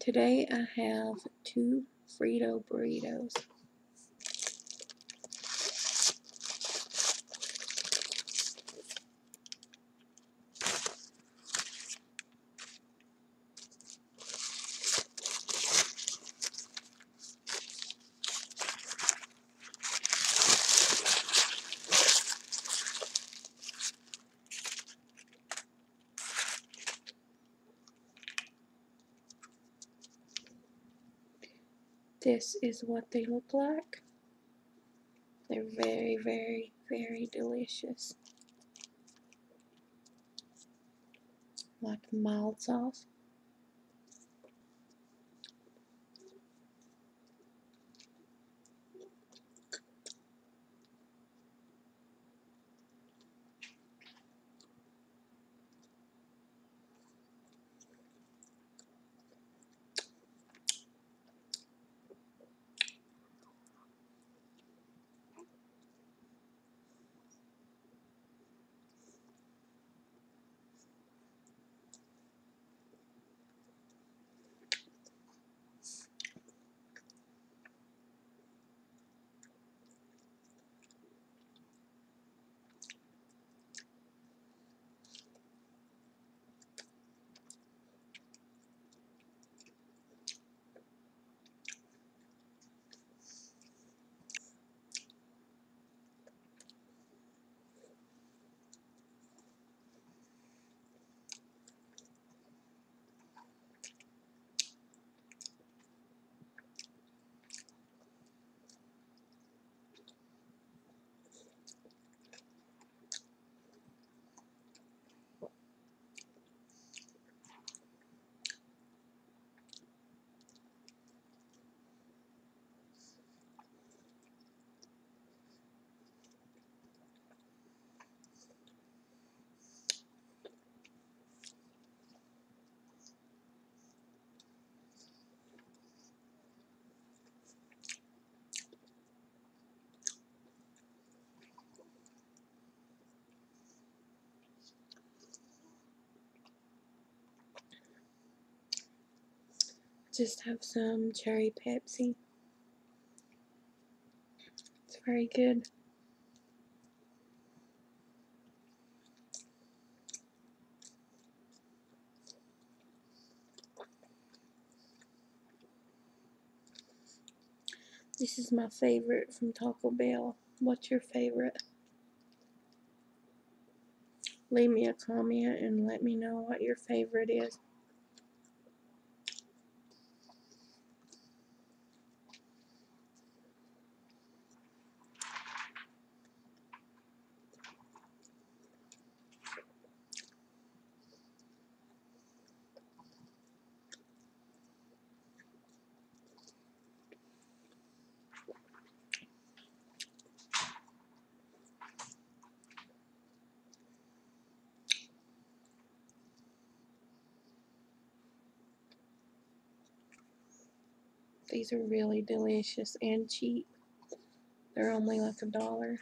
Today I have two Frito burritos. This is what they look like. They're very, very, very delicious. Like mild sauce. Just have some cherry Pepsi. It's very good. This is my favorite from Taco Bell. What's your favorite? Leave me a comment and let me know what your favorite is. These are really delicious and cheap. They're only like a dollar.